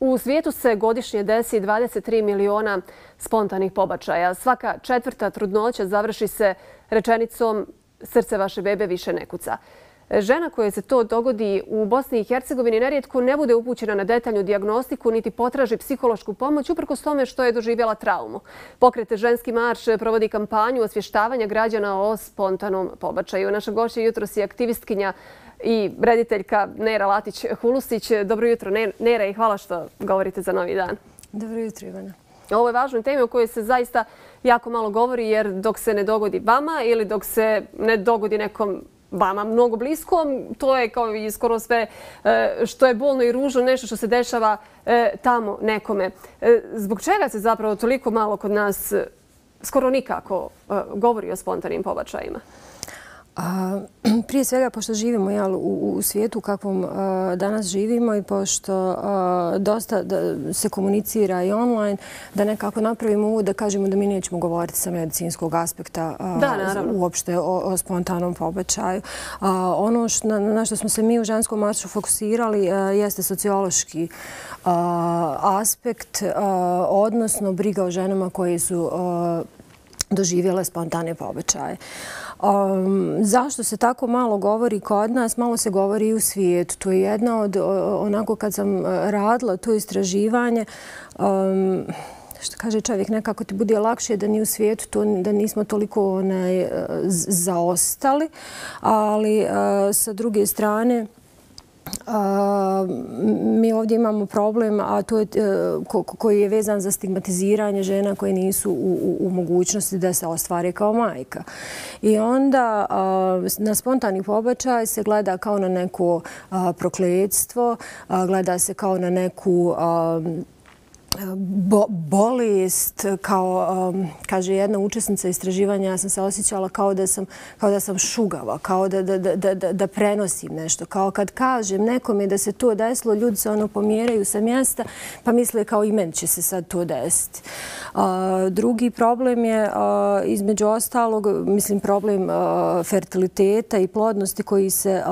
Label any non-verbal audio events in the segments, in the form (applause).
U svijetu se godišnje desi 23 miliona spontanih pobačaja. Svaka četvrta trudnoća završi se rečenicom srce vaše bebe više ne kuca. Žena koja se to dogodi u Bosni i Hercegovini nerijetko ne bude upućena na detaljnu diagnostiku niti potraži psihološku pomoć uprkos tome što je doživjela traumu. Pokrete Ženski marš provodi kampanju osvještavanja građana o spontanom pobačaju. Naša gošća jutro si aktivistkinja i rediteljka Nera Latić-Hulusić. Dobro jutro, Nera, i hvala što govorite za novi dan. Dobro jutro, Ivana. Ovo je važno tema o kojoj se zaista jako malo govori, jer dok se ne dogodi vama ili dok se ne dogodi nekom vama mnogo blisko, to je kao i skoro sve e, što je bolno i ružno, nešto što se dešava e, tamo nekome. E, zbog čega se zapravo toliko malo kod nas skoro nikako govori o spontanim pobačajima? (clears throat) Prije svega, pošto živimo u svijetu u kakvom danas živimo i pošto dosta se komunicira i online, da nekako napravimo uvod da kažemo da mi nećemo govoriti sa medicinskog aspekta uopšte o spontanom pobačaju. Ono na što smo se mi u ženskom maršu fokusirali jeste sociološki aspekt, odnosno briga o ženama koje su doživjele spontane pobačaje. Um, zašto se tako malo govori kod nas? Malo se govori i u svijetu. To je jedna od, onako kad sam e, radila to istraživanje, um, što kaže čovjek, nekako ti bude lakše da ni u svijetu, to, da nismo toliko onaj, e, zaostali, ali uh, sa druge strane, mi ovdje imamo problem a to je e, koji je vezan za stigmatiziranje žena koje nisu u mogućnosti da se ostvare kao majka. I onda na spontani pobačaj se gleda kao na neko prokledstvo, gleda se kao na neku bolest, kao, um, kaže jedna učesnica istraživanja, ja sam se osjećala kao da sam, kao da sam šugava, kao da, da, da, da, da prenosim nešto. Kao kad kažem nekom da se to desilo, ljudi se ono pomjeraju sa mjesta, pa misle kao i meni će se sad to desiti. Uh, drugi problem je, uh, između ostalog, mislim, problem uh, fertiliteta i plodnosti koji se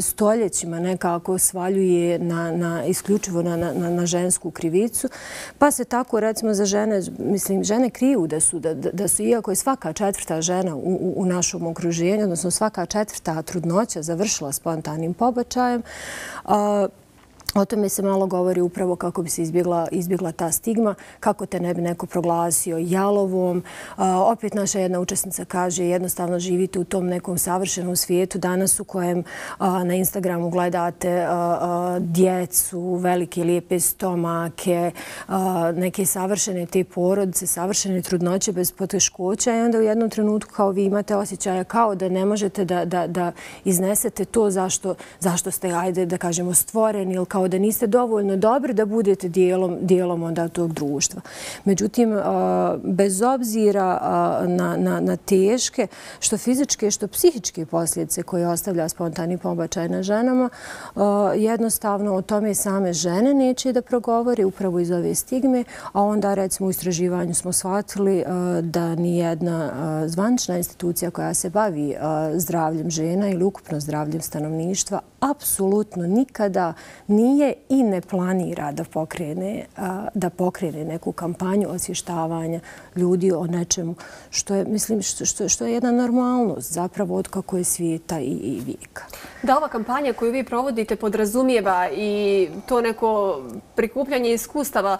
stoljećima nekako svaljuje na, na, isključivo na, na, na žensku krivicu. Pa se tako, recimo, za žene, mislim, žene kriju da su, da, da su iako je svaka četvrta žena u, u našom okruženju, odnosno svaka četvrta trudnoća završila spontanim pobačajem, O tome se malo govori upravo kako bi se izbjegla, izbjegla ta stigma, kako te ne bi neko proglasio jalovom. opet naša jedna učesnica kaže jednostavno živite u tom nekom savršenom svijetu danas u kojem na Instagramu gledate djecu, velike lijepe stomake, neke savršene te porodice, savršene trudnoće bez poteškoća i onda u jednom trenutku kao vi imate osjećaja kao da ne možete da, da, da iznesete to zašto, zašto ste, ajde da kažemo, stvoreni ili kao da niste dovoljno dobri da budete dijelom, dijelom onda tog društva. Međutim, bez obzira na, na, na teške, što fizičke, što psihičke posljedice koje ostavlja spontani pobačaj na ženama, jednostavno o tome same žene neće da progovore upravo iz ove stigme, a onda recimo u istraživanju smo shvatili da ni jedna zvančna institucija koja se bavi zdravljem žena ili ukupno zdravljem stanovništva apsolutno nikada nije i ne planira da pokrene, da pokrene neku kampanju osvještavanja ljudi o nečemu što je, mislim, što, što je jedna normalnost zapravo od kako je svijeta i, i vijeka. Da ova kampanja koju vi provodite podrazumijeva i to neko prikupljanje iskustava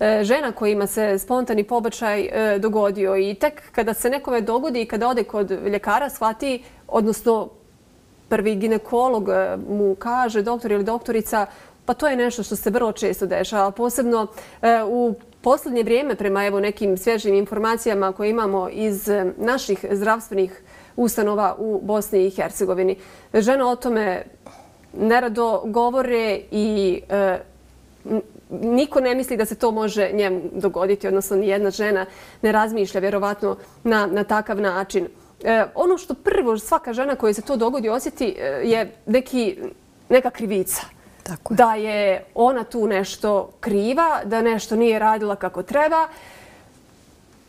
e, žena kojima se spontani pobačaj e, dogodio i tek kada se nekome dogodi i kada ode kod ljekara shvati, odnosno prvi ginekolog e, mu kaže, doktor ili doktorica, pa to je nešto što se vrlo često dešava. Posebno e, u posljednje vrijeme, prema evo nekim svježim informacijama koje imamo iz e, naših zdravstvenih ustanova u Bosni i Hercegovini. Žene o tome nerado govore i niko ne misli da se to može njemu dogoditi, odnosno ni jedna žena ne razmišlja vjerovatno na, na takav način. E, ono što prvo svaka žena koja se to dogodi osjeti e, je neki, neka krivica. Tako je. Da je ona tu nešto kriva, da nešto nije radila kako treba.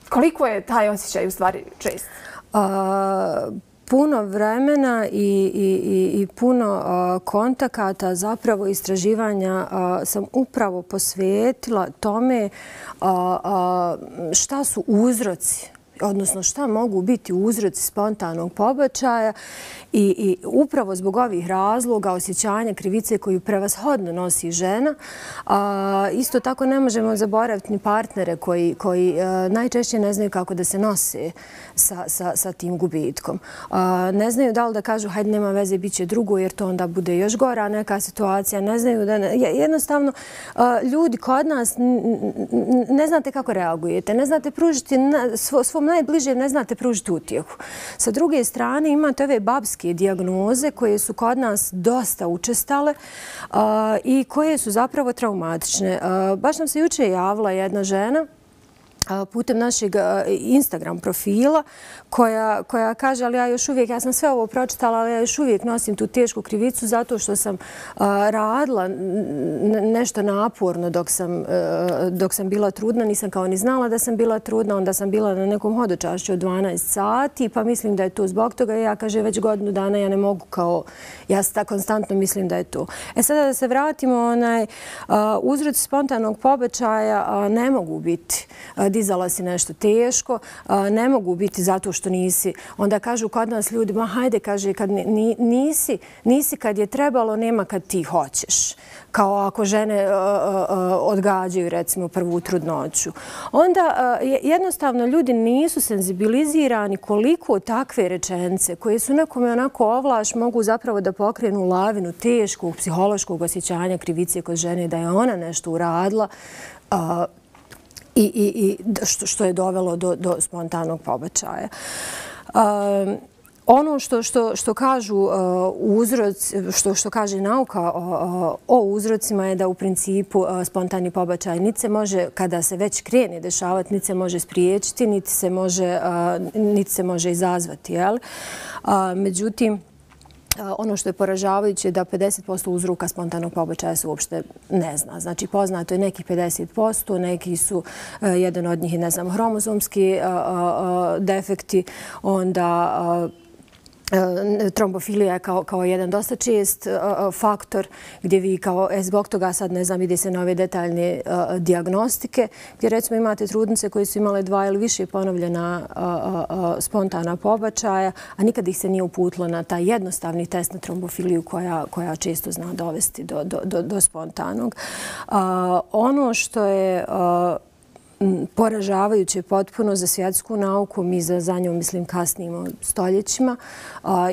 Koliko je taj osjećaj u stvari čest? A, puno vremena i puno kontakata, zapravo istraživanja sam upravo posvetila tome šta su uzroci odnosno šta mogu biti uzroci spontanog pobačaja i upravo zbog ovih razloga osjećanja krivice koju prevashodno nosi žena. Isto tako ne možemo zaboraviti ni partnere koji e, najčešće ne znaju kako da se nose sa tim gubitkom. Ne znaju da li da kažu hajde nema veze, bit će drugo jer to onda bude još gora neka situacija. Ne znaju da... Jednostavno, ljudi kod nas ne znate kako reagujete, ne znate pružiti svom najbliže, ne znate pružiti utjehu. Sa druge strane imate ove babske diagnoze koje su kod nas dosta učestale i koje su zapravo traumatične. Baš nam se juče javila jedna žena putem našeg Instagram profila koja kaže, ali ja još uvijek, ja sam sve ovo pročitala, ali ja još uvijek nosim tu tešku krivicu zato što sam radila nešto naporno e, dok sam bila trudna. Nisam kao ni znala da sam bila trudna, onda sam bila na nekom hodočašću od 12 sati, pa mislim da je to zbog toga. Ja kaže, već godinu dana ja ne mogu kao, ja se konstantno mislim da je to. E sada da se vratimo, uzrod spontanog pobećaja ne mogu biti dizala si nešto teško, ne mogu biti zato što nisi. Onda kažu kod nas ljudi, ma hajde, kaže, kad nisi, nisi kad je trebalo, nema kad ti hoćeš. Kao ako žene odgađaju, recimo, prvu trudnoću. Onda jednostavno ljudi nisu senzibilizirani koliko takve rečence koje su nekome onako ovlaš mogu zapravo da pokrenu lavinu teškog psihološkog osjećanja krivice kod žene da je ona nešto uradila i što je dovelo do spontanog pobačaja. Um, ono što kažu uh, uzroci, što kaže nauka uh, uh, o uzrocima je da u principu uh, spontani pobačaj niti se može, kada se već krene dešavati, niti se može spriječiti, niti se može uh, izazvati. Uh, međutim, Ono što je poražavajuće je da 50% uzruka spontanog pobačaja se uopšte ne zna. Znači, poznato je nekih 50%, neki su, e, jedan od njih je, ne znam, hromozomski e, e, defekti, onda Eh, trombofilija je kao jedan dosta čest eh, eh, faktor gdje vi kao e, zbog toga sad ne znam ide se nove detaljne diagnostike gdje recimo imate trudnice koje su imale dva ili više ponovljena spontana pobačaja a nikad ih se nije uputilo na taj jednostavni test na trombofiliju koja koja često zna dovesti do do do spontanog. Ono što je Mm, poražavajuće potpuno za svjetsku nauku, mi za za njom mislim kasnijim stoljećima,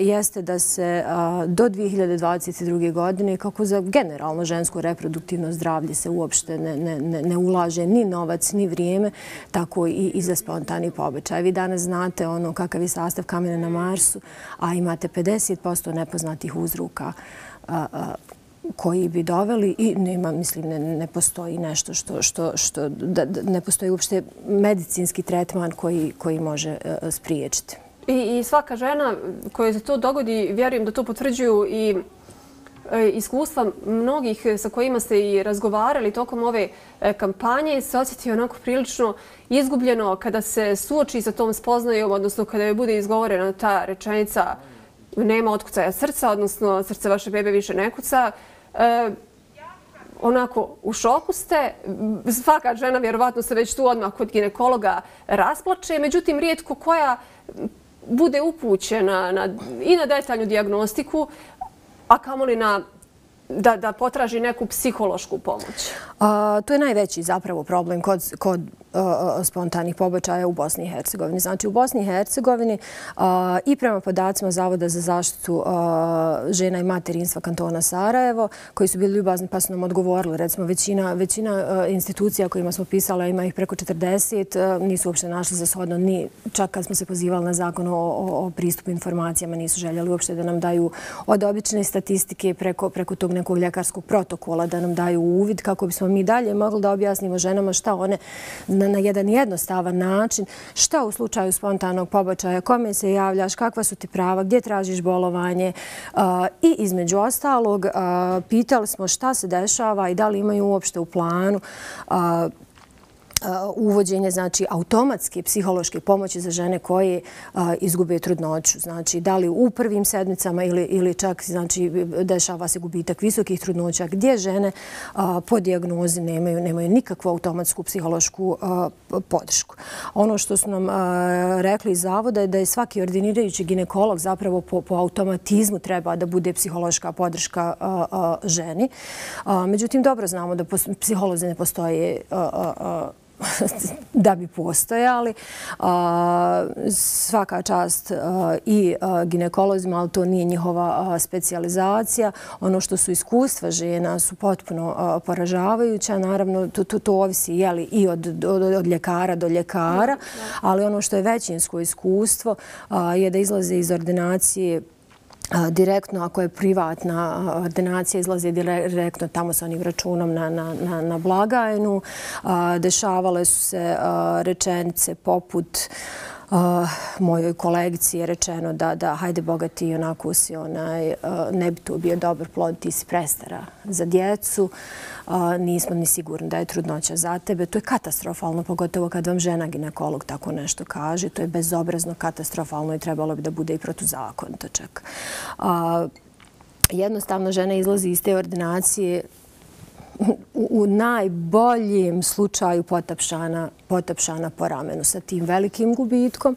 jeste da se do 2022. godine, kako za generalno žensko reproduktivno zdravlje se uopšte ne ne ne ulaže ni novac, ni vrijeme, tako i za spontani pobećaj. Vi danas znate ono kakav je sastav kamene na Marsu, a imate 50% nepoznatih uzruka koji bi doveli i nema, mislim, ne postoji nešto što, što, što, da, ne postoji uopšte medicinski tretman koji, koji može e, spriječiti. I, I svaka žena koja se to dogodi, vjerujem da to potvrđuju i e, iskustva mnogih sa kojima ste i razgovarali tokom ove e, kampanje se osjeti onako prilično izgubljeno kada se suoči sa tom spoznajom, odnosno kada je bude izgovorena ta rečenica nema otkucaja srca, odnosno srce vaše bebe više ne kuca. E, onako u šoku ste. Svaka žena vjerovatno se već tu odmah kod ginekologa rasplače. Međutim, rijetko koja bude upućena na, i na detaljnu diagnostiku, a kamoli na da, da potraži neku psihološku pomoć? A, to je najveći zapravo problem kod, kod e, e, spontanih pobačaja u Bosni i Hercegovini. Znači u Bosni i Hercegovini i prema podacima Zavoda za zaštitu e, žena i materinstva kantona Sarajevo, koji su bili ljubazni pa su nam odgovorili, recimo većina, većina institucija kojima smo pisali, ima ih preko 40, nisu uopšte našli za shodno, ni čak kad smo se pozivali na zakon o, o, pristupu informacijama, nisu željeli uopšte da nam daju od obične statistike preko, preko tog nekog ljekarskog protokola, da nam daju uvid kako bismo mi dalje mogli da objasnimo ženama šta one na jedan jednostavan način šta u slučaju spontanog pobačaja, kome se javljaš, kakva su ti prava, gdje tražiš bolovanje i između ostalog pitali smo šta se dešava i da li imaju uopšte u planu uvođenje znači automatske psihološke pomoći za žene koje izgube trudnoću. Znači, da li u prvim sedmicama ili, ili čak znači, dešava se gubitak visokih trudnoća gdje žene po dijagnozi nemaju, nemaju nikakvu automatsku psihološku podršku. Ono što su nam rekli iz zavoda je da je svaki ordinirajući ginekolog zapravo po, po automatizmu treba da bude psihološka podrška ženi. Međutim, dobro znamo da psiholozi ne postoje da bi postojali. Svaka čast i ginekolozima, ali to nije njihova specializacija. Ono što su iskustva žena su potpuno poražavajuća. Naravno, to ovisi i od ljekara do ljekara, ali ono što je većinsko iskustvo je da izlaze iz ordinacije direktno, ako je privatna ordinacija, izlazi direktno tamo sa onim računom na, na, na, na blagajnu. Dešavale su se rečenice poput mojoj kolegici je rečeno da, da hajde Boga ti onako si onaj, ne bi to bio dobar plod, ti si prestara za djecu, nismo ni sigurni da je trudnoća za tebe. To je katastrofalno, pogotovo kad vam žena ginekolog tako nešto kaže. To je bezobrazno katastrofalno i trebalo bi da bude i protuzakonito čak. Jednostavno žena izlazi iz te ordinacije u najboljem slučaju potapšana, potapšana po ramenu sa tim velikim gubitkom.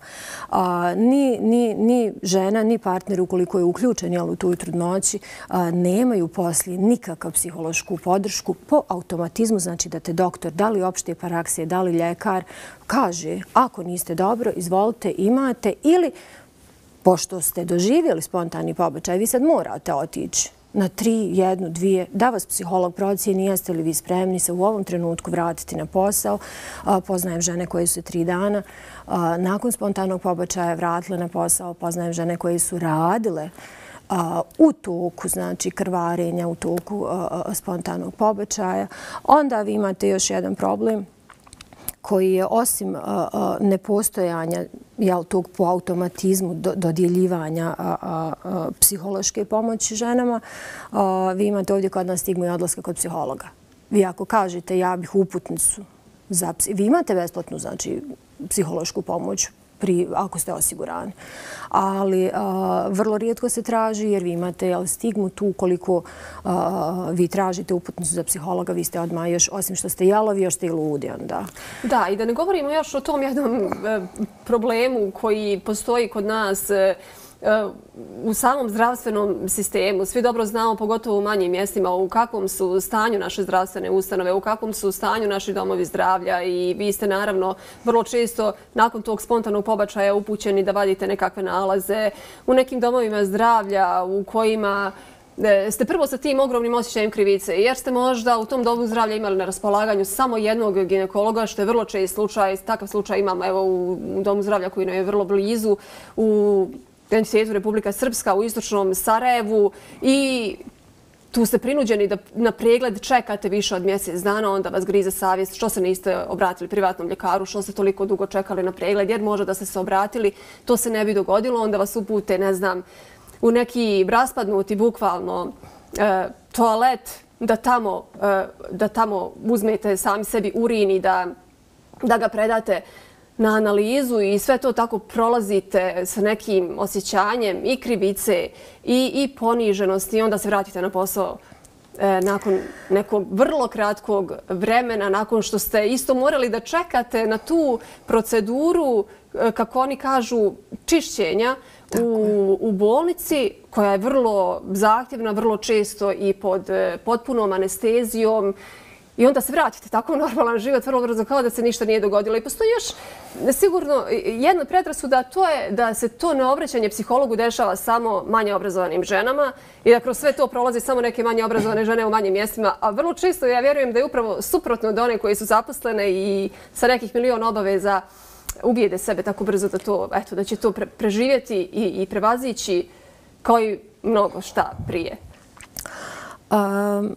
A, ni, ni, ni žena, ni partner, ukoliko je uključen jel, u tu trudnoći, a, nemaju poslije nikakav psihološku podršku po automatizmu, znači da te doktor, da li opšte paraksije, da li ljekar, kaže ako niste dobro, izvolite, imate ili pošto ste doživjeli spontani pobačaj, vi sad morate otići na tri, jednu, dvije, da vas psiholog procijeni, jeste li vi spremni se u ovom trenutku vratiti na posao. Poznajem žene koje su tri dana nakon spontanog pobačaja vratile na posao. Poznajem žene koje su radile u toku, znači krvarenja, u toku spontanog pobačaja. Onda vi imate još jedan problem koji je osim nepostojanja tog po automatizmu dodjeljivanja psihološke pomoći ženama, vi imate ovdje kod nas stigmu i odlaska kod psihologa. Vi ako kažete ja bih uputnicu za vi imate besplatnu znači, psihološku pomoć pri, ako ste osigurani. Ali vrlo rijetko se traži jer vi imate stigmu tu koliko vi tražite uputnicu za psihologa, vi ste odmah još, osim što ste jalovi, još ste i ludi onda. Da, i da ne govorimo još o tom jednom e, problemu koji postoji kod nas, e, E, u samom zdravstvenom sistemu. Svi dobro znamo, pogotovo u manjim mjestima, u kakvom su stanju naše zdravstvene ustanove, u kakvom su stanju naši domovi zdravlja i vi ste naravno vrlo često nakon tog spontanog pobačaja upućeni da vadite nekakve nalaze u nekim domovima zdravlja u kojima e, ste prvo sa tim ogromnim osjećajem krivice, jer ste možda u tom dobu zdravlja imali na raspolaganju samo jednog ginekologa, što je vrlo čest slučaj. Takav slučaj imamo evo, u domu zdravlja koji nam je vrlo blizu, u identitetu Republika Srpska u istočnom Sarajevu i tu ste prinuđeni da na pregled čekate više od mjesec dana, onda vas grize savjest što se niste obratili privatnom ljekaru, što ste toliko dugo čekali na pregled, jer možda da ste se obratili, to se ne bi dogodilo, onda vas upute, ne znam, u neki raspadnuti, bukvalno, e, toalet, da tamo, e, da tamo uzmete sami sebi urin i da, da ga predate na analizu i sve to tako prolazite sa nekim osjećanjem i krivice i, i poniženosti i onda se vratite na posao e, nakon nekog vrlo kratkog vremena, nakon što ste isto morali da čekate na tu proceduru, e, kako oni kažu, čišćenja u, u bolnici, koja je vrlo zahtjevna, vrlo često i pod e, potpunom anestezijom i onda se vratite tako u normalan život, vrlo brzo kao da se ništa nije dogodilo. I postoji još sigurno jedna predrasuda, to je da se to neobraćanje psihologu dešava samo manje obrazovanim ženama i da kroz sve to prolazi samo neke manje obrazovane žene u manjim mjestima. A vrlo čisto ja vjerujem da je upravo suprotno od one koji su zaposlene i sa nekih miliona obaveza ubijede sebe tako brzo da, to, eto, da će to preživjeti i, i prevazići kao i mnogo šta prije. Um,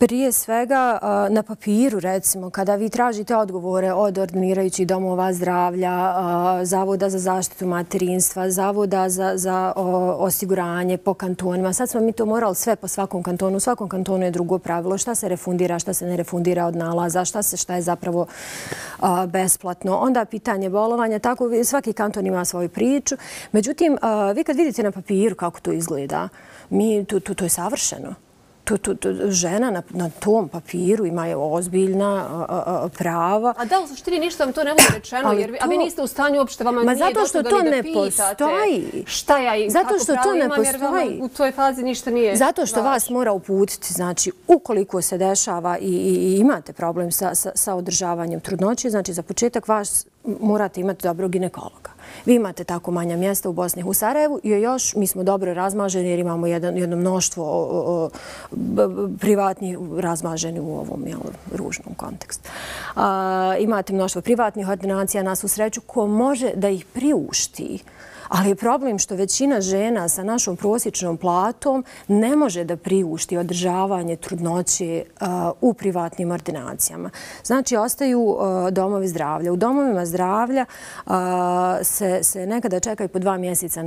Prije svega na papiru, recimo, kada vi tražite odgovore od ordinirajućih domova zdravlja, Zavoda za zaštitu materinstva, Zavoda za osiguranje po kantonima, sad smo mi to morali sve po svakom kantonu. U svakom kantonu je drugo pravilo šta se refundira, šta se ne refundira od nalaza, šta se šta je zapravo besplatno. Onda pitanje bolovanja, tako svaki kanton ima svoju priču. Međutim, vi kad vidite na papiru kako to izgleda, to je savršeno žena na tom papiru ima je ozbiljna prava. A da, u suštini ništa vam to ne bude rečeno, a vi niste u stanju uopšte, vama nije došlo da da pitate šta ja i kako pravo imam, jer u toj fazi ništa nije Zato što vas mora uputiti, znači, ukoliko se dešava i imate problem sa održavanjem trudnoće, znači, za početak vas morate imati dobrog ginekologa. Vi imate tako manja mjesta u Bosni u Sarajevu i još mi smo dobro razmaženi jer imamo jedno mnoštvo privatnih razmaženi u ovom ružnom kontekstu. Imate mnoštvo privatnih ordinacija nas u sreću ko može da ih priušti Ali je problem što većina žena sa našom prosječnom platom ne može da priušti održavanje trudnoće u privatnim ordinacijama. Znači, ostaju domovi zdravlja. U domovima zdravlja se nekada čekaju po dva mjeseca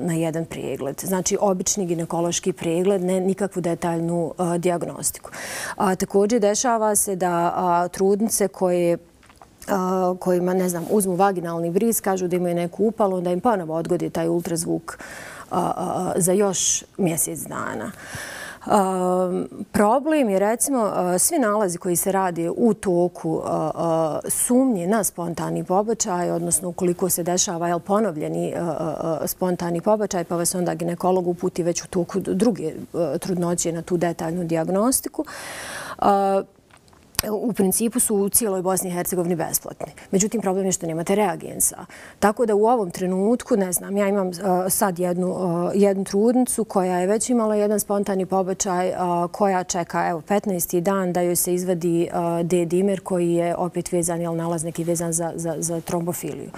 na jedan pregled. Znači, obični ginekološki pregled, ne nikakvu detaljnu diagnostiku. Također, dešava se da trudnice koje kojima, ne znam, uzmu vaginalni vriz, kažu da imaju neku upalu, da im ponovo odgodi taj ultrazvuk za još mjesec dana. Problem je, recimo, svi nalazi koji se radi u toku sumnje na spontani pobačaj, odnosno ukoliko se dešava ponovljeni spontani pobačaj, pa vas onda ginekolog uputi već u toku druge trudnoće na tu detaljnu diagnostiku, u principu su u cijeloj Bosni i Hercegovini besplatni. Međutim, problem je što nemate reagensa. Tako da u ovom trenutku, ne znam, ja imam uh, sad jednu, uh, jednu trudnicu koja je već imala jedan spontani pobačaj uh, koja čeka evo, 15. dan da joj se izvadi D-dimer koji je opet vezan, jel nalaznik neki vezan za, za, za trombofiliju,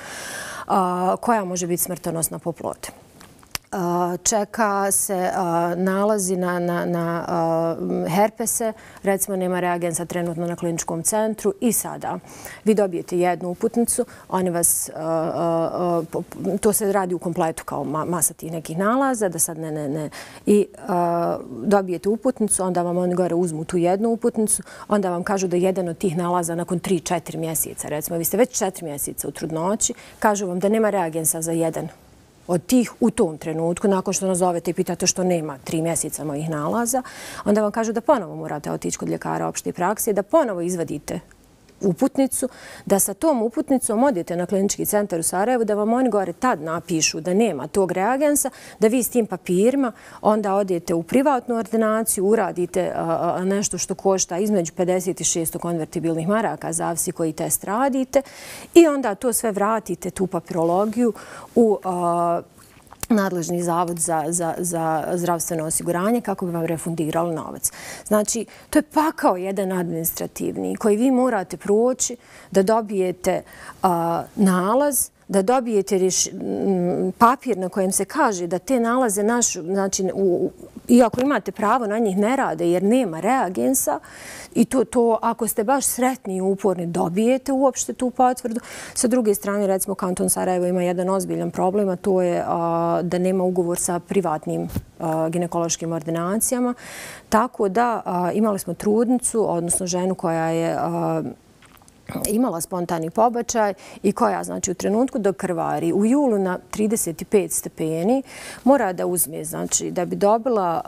koja može biti smrtonosna po plodu čeka se nalazi na herpese, recimo nema reagensa trenutno na kliničkom centru i sada. Vi dobijete jednu uputnicu, oni vas, to se radi u kompletu kao masa tih nekih nalaza, da sad ne, ne, ne, i dobijete uputnicu, onda vam oni gore uzmu tu jednu uputnicu, onda vam kažu da jedan od tih nalaza nakon 3-4 mjeseca, recimo vi ste već 4 mjeseca u trudnoći, kažu vam da nema reagensa za jedan od tih u tom trenutku, nakon što nazovete i pitate što nema tri mjeseca mojih nalaza, onda vam kažu da ponovo morate otići kod ljekara opšte prakse, da ponovo izvadite uputnicu, da sa tom uputnicom odete na klinički centar u Sarajevu, da vam oni gore tad napišu da nema tog reagensa, da vi s tim papirima onda odete u privatnu ordinaciju, uradite nešto što košta između 50 i 600 konvertibilnih maraka, zavisi koji test radite, i onda to sve vratite, tu papirologiju, u nadležni zavod za, za, za zdravstveno osiguranje kako bi vam refundirali novac. Znači, to je pakao jedan administrativni koji vi morate proći da dobijete nalaz da dobijete mm, papir na kojem se kaže da te nalaze našu, znači, iako imate pravo na njih ne rade jer nema reagensa i to, to ako ste baš sretni i uporni dobijete uopšte tu potvrdu. Sa druge strane, recimo, Kanton Sarajevo ima jedan ozbiljan problem, a to je da nema ugovor sa privatnim ginekološkim ordinacijama. Tako da imali smo trudnicu, odnosno ženu koja je imala spontani pobačaj i koja znači u trenutku do krvari u julu na 35 stepeni mora da uzme znači da bi dobila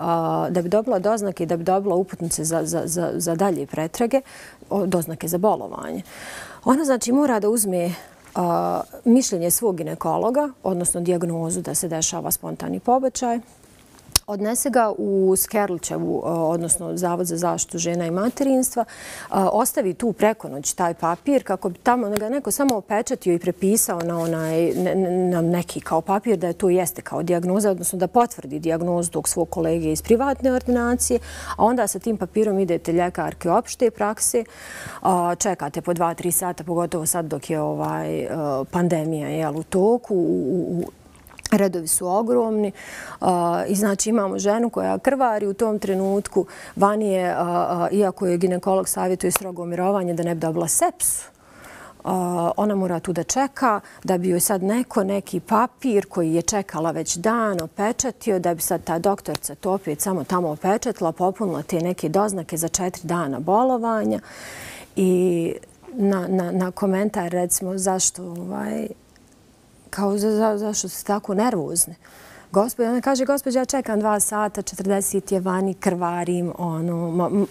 da bi dobila doznake i da bi dobila uputnice za, za, za, za dalje pretrage, doznake za bolovanje. Ona znači mora da uzme mišljenje svog ginekologa, odnosno dijagnozu da se dešava spontani pobačaj, odnese ga u Skerlićevu, e, odnosno Zavod za zaštitu žena i materinstva, e, ostavi tu preko noć taj papir kako bi tamo ga neko samo opečatio i prepisao na, onaj, na neki kao papir da je to jeste kao diagnoza, odnosno da potvrdi diagnozu tog svog kolege iz privatne ordinacije, a onda sa tim papirom idete ljekarke opšte prakse, čekate po dva, tri sata, pogotovo sad dok je ovaj e, pandemija jel, u toku, u, u Redovi su ogromni i znači imamo ženu koja krvari u tom trenutku. Vani je, iako je ginekolog savjetuje strogo umirovanje da ne bi dobila sepsu, ona mora tu da čeka da bi joj sad neko, neki papir koji je čekala već dan opečatio, da bi sad ta doktorca to opet samo tamo opečatila, popunila te neke doznake za četiri dana bolovanja. I na, na, na komentar recimo zašto ovaj, kao za, za, zašto ste tako nervozne. Gospod, ona kaže, gospođa, ja čekam dva sata, 40 je vani, krvarim, ono,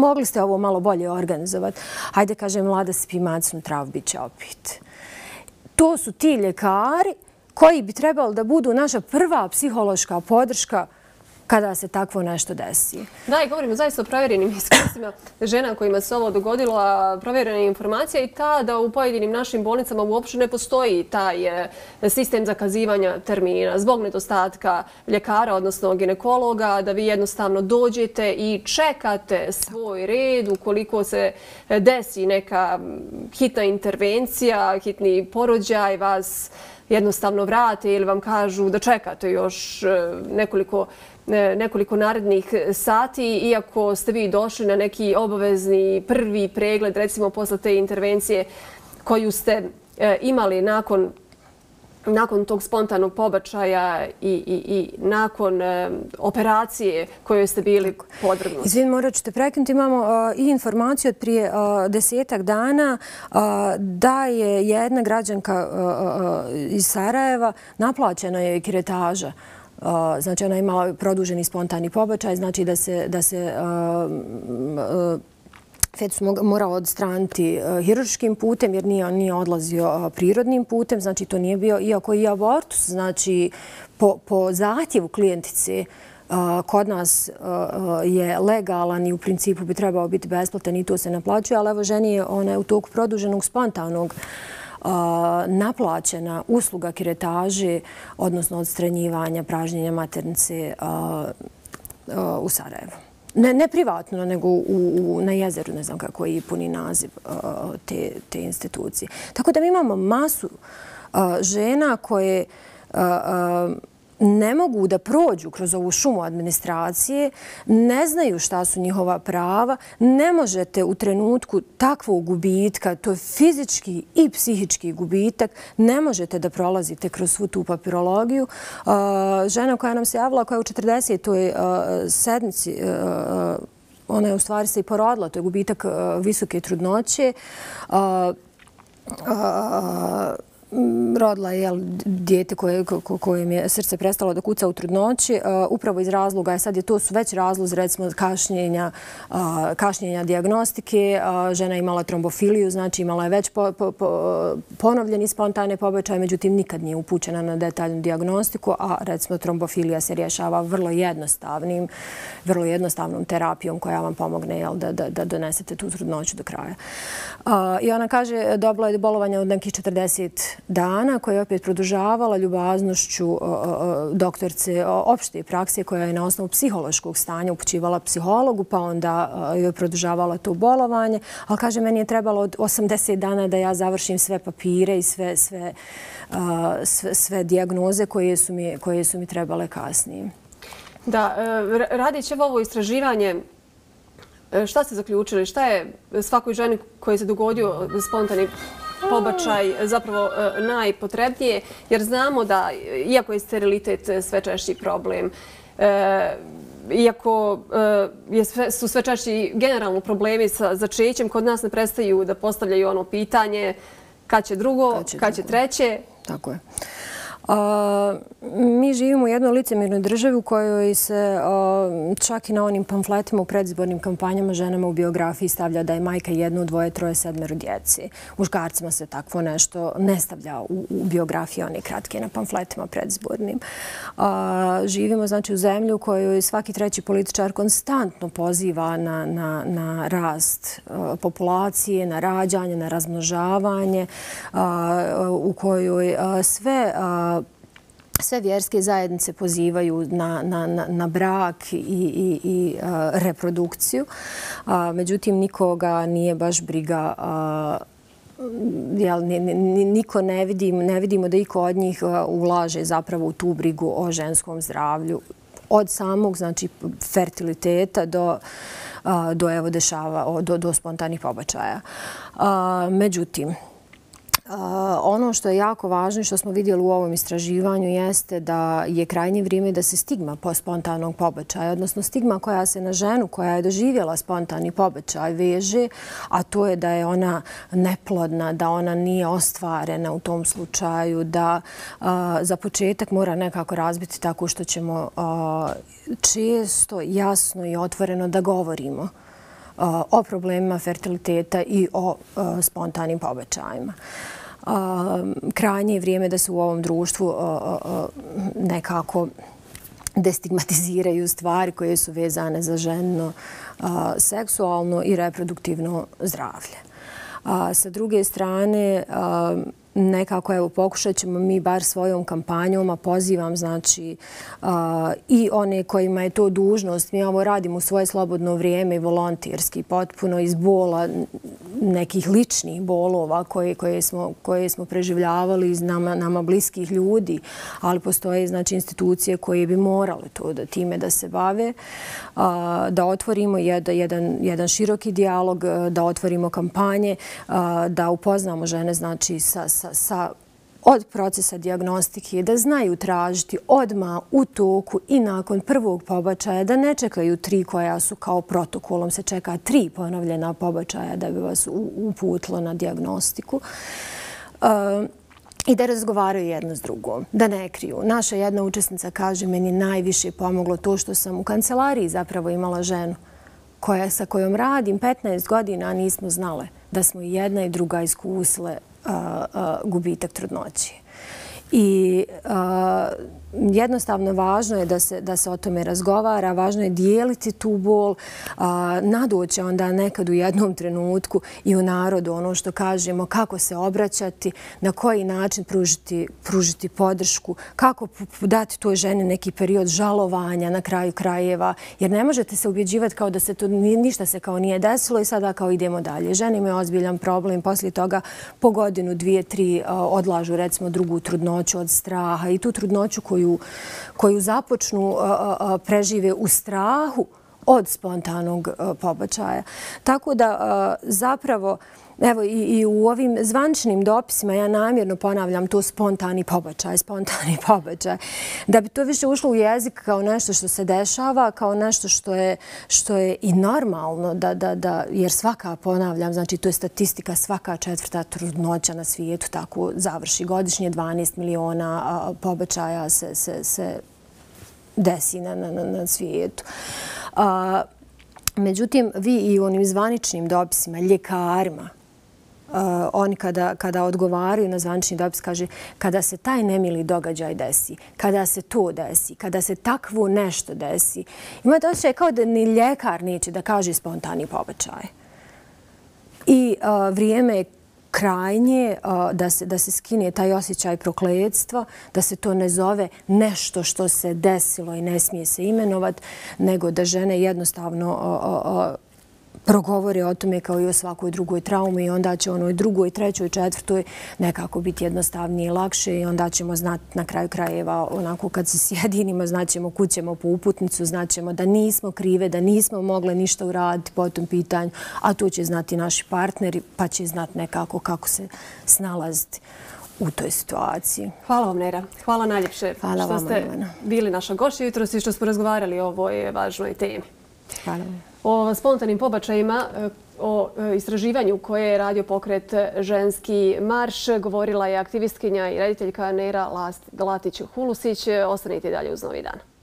mogli ste ovo malo bolje organizovati. Hajde, kaže, mlada spi macnu trav, bit će opet. To su ti ljekari koji bi trebali da budu naša prva psihološka podrška kada se takvo nešto desi. Da, i govorimo zaista o provjerenim iskustvima žena kojima se ovo dogodilo, a provjerena informacija i ta da u pojedinim našim bolnicama uopšte ne postoji taj e, sistem zakazivanja termina zbog nedostatka ljekara, odnosno ginekologa, da vi jednostavno dođete i čekate svoj red ukoliko se e, desi neka hitna intervencija, hitni porođaj, vas jednostavno vrate ili vam kažu da čekate još e, nekoliko e, nekoliko narednih sati, iako ste vi došli na neki obavezni prvi pregled, recimo posle te intervencije koju ste e, imali nakon nakon tog spontanog pobačaja i, i, i nakon e, operacije kojoj ste bili podvrgnuti. Izvin, morat ćete prekinuti. Imamo e, i informaciju od prije e, desetak dana e, da je jedna građanka iz Sarajeva naplaćena je kiretaža znači ona ima produženi spontani pobačaj, znači da se da se fetus morao odstraniti e, hiruškim putem jer nije, nije odlazio e, prirodnim putem, znači to nije bio, iako i abortus, znači po, po zahtjevu klijentice e, kod nas je legalan i u principu bi trebao biti besplatan i to se naplaćuje, ali evo ženi je ona je u toku produženog spontanog naplaćena usluga kiretaže, odnosno odstranjivanja pražnjenja maternice u Sarajevu. Ne, ne privatno, nego u, u, na jezeru, ne znam kako je i puni naziv uh, te, te institucije. Tako da mi imamo masu uh, žena koje uh, ne mogu da prođu kroz ovu šumu administracije, ne znaju šta su njihova prava, ne možete u trenutku takvog gubitka, to je fizički i psihički gubitak, ne možete da prolazite kroz svu tu papirologiju. Uh, žena koja nam se javila, koja je u 40. toj uh, sedmici, uh, ona je u stvari se i porodila, to je gubitak visoke trudnoće, Mm, rodila je dijete kojem je srce prestalo da kuca u trudnoći. Upravo iz razloga, e, sad je to su već razloz, recimo, kašnjenja diagnostike. Žena je imala trombofiliju, znači imala je već ponovljeni spontane pobećaje, međutim, nikad nije upućena na detaljnu diagnostiku, a recimo trombofilija se rješava vrlo jednostavnim, vrlo jednostavnom terapijom koja vam pomogne da donesete tu trudnoću do kraja. I ona kaže, dobila je bolovanje od nekih 40 dana koja je opet produžavala ljubaznošću doktorce opšte prakse koja je na osnovu psihološkog stanja upućivala psihologu pa onda joj produžavala to bolovanje. Ali kaže, meni je trebalo od 80 dana da ja završim sve papire i sve, sve, sve, sve diagnoze koje su, mi, koje su mi trebale kasnije. Da, e, radit će ovo istraživanje e, Šta ste zaključili? Šta je svakoj ženi koji se dogodio spontani pobačaj zapravo e, najpotrebnije, jer znamo da, iako je sterilitet sve češći problem, e, iako e, su sve češći generalno problemi sa začećem, kod nas ne prestaju da postavljaju ono pitanje kad će drugo, kad će treće. Tako je. Mi živimo u jednoj licemirnoj državi u kojoj se čak i na onim pamfletima u predzbornim kampanjama ženama u biografiji stavlja da je majka jedno, dvoje, troje, sedmero djeci. Muškarcima se takvo nešto ne stavlja u biografiji, one kratke na pamfletima predzbornim. Živimo znači u zemlju u kojoj svaki treći političar konstantno poziva na rast populacije, na rađanje, na razmnožavanje, u kojoj sve sve vjerske zajednice pozivaju na, na, na, na brak i, i, i e, reprodukciju. A, međutim, nikoga nije baš briga niko ne vidimo, ne vidimo da iko od njih e, ulaže zapravo u tu brigu o ženskom zdravlju. Od samog znači, fertiliteta do do evo dešava, do, do spontanih pobačaja. Međutim, Ono što je jako važno i što smo vidjeli u ovom istraživanju jeste da je krajnje vrijeme da se stigma po spontanog pobačaja, odnosno stigma koja se na ženu koja je doživjela spontani pobačaj veže, a to je da je ona neplodna, da ona nije ostvarena u tom slučaju, da za početak mora nekako razbiti tako što ćemo često, jasno i otvoreno da govorimo o problemima fertiliteta i o spontanim pobačajima. Krajnje je vrijeme da se u ovom društvu nekako destigmatiziraju stvari koje su vezane za ženo seksualno i reproduktivno zdravlje. Sa druge strane, nekako evo pokušat ćemo mi bar svojom kampanjom, a pozivam znači i one kojima je to dužnost. Mi ovo radimo u svoje slobodno vrijeme i volontirski, potpuno iz bola nekih ličnih bolova koje smo preživljavali iz nama bliskih ljudi, ali postoje znači institucije koje bi morale to da time da se bave, da otvorimo jedan široki dialog, da otvorimo kampanje, da upoznamo žene znači sa sa sa od procesa diagnostike da znaju tražiti odma u toku i nakon prvog pobačaja, da ne čekaju tri koja su kao protokolom, se čeka tri ponovljena pobačaja da bi vas uputilo na diagnostiku. Eh, I da razgovaraju jedno s drugom, da ne kriju. Naša jedna učesnica kaže, meni najviše pomoglo to što sam u kancelariji zapravo imala ženu koja, sa kojom radim 15 godina, a nismo znale da smo i jedna i druga iskusile gubitak trudnoći. I jednostavno važno je da se, da se o tome razgovara, važno je dijeliti tu bol, nadoće onda nekad u jednom trenutku i u narodu ono što kažemo, kako se obraćati, na koji način pružiti, pružiti podršku, kako dati toj ženi neki period žalovanja na kraju krajeva, jer ne možete se ubjeđivati kao da se to ništa se kao nije desilo i sada kao idemo dalje. Žene imaju ozbiljan problem, poslije toga po godinu, dvije, tri odlažu recimo drugu trudnoću od straha i tu trudnoću koju koju započnu prežive u strahu od spontanog pobačaja. Tako da zapravo Evo i u ovim zvančnim dopisima ja namjerno ponavljam to spontani pobačaj, spontani (laughs) pobačaj. Da bi to više ušlo u jezik kao nešto što se dešava, kao nešto što je i normalno, jer svaka, ponavljam, znači to je statistika, svaka četvrta trudnoća na svijetu tako završi. Godišnje 12 miliona pobačaja se desi na svijetu. Međutim, vi i u onim zvaničnim dopisima, ljekarima, Uh, oni kada, kada odgovaraju na zvančni dopis, kaže kada se taj nemili događaj desi, kada se to desi, kada se takvo nešto desi, imate osjećaj kao da ni ljekar neće da kaže spontani pobačaj. I uh, vrijeme je krajnje uh, da, se, da se skine taj osjećaj prokledstva, da se to ne zove nešto što se desilo i ne smije se imenovat, nego da žene jednostavno progovore o tome kao i o svakoj drugoj traumi i onda će onoj drugoj, trećoj, četvrtoj nekako biti jednostavnije i lakše i onda ćemo znati na kraju krajeva onako kad se sjedinimo, znaćemo kućemo po uputnicu, znaćemo da nismo krive, da nismo mogle ništa uraditi po tom pitanju, a to će znati naši partneri pa će znati nekako kako se snalaziti u toj situaciji. Hvala vam, Nera. Hvala najljepše što ste bili naša gošća jutro i što smo razgovarali o ovoj važnoj temi. Hvala vam o spontanim pobačajima, e, o e, istraživanju koje je radio pokret Ženski marš. Govorila je aktivistkinja i rediteljka Nera Latić-Hulusić. Ostanite dalje uz novi dan.